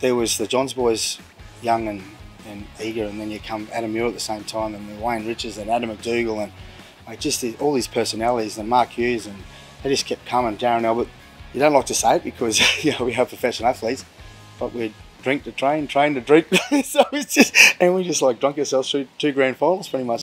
there was the Johns boys, young and, and eager, and then you come Adam Muir at the same time, and Wayne Richards and Adam MacDougall, and like, just the, all these personalities, and Mark Hughes, and they just kept coming. Darren Albert, you don't like to say it because you know we are professional athletes, but we drink to train, train to drink. so it's just, and we just like drunk ourselves through two grand finals pretty much.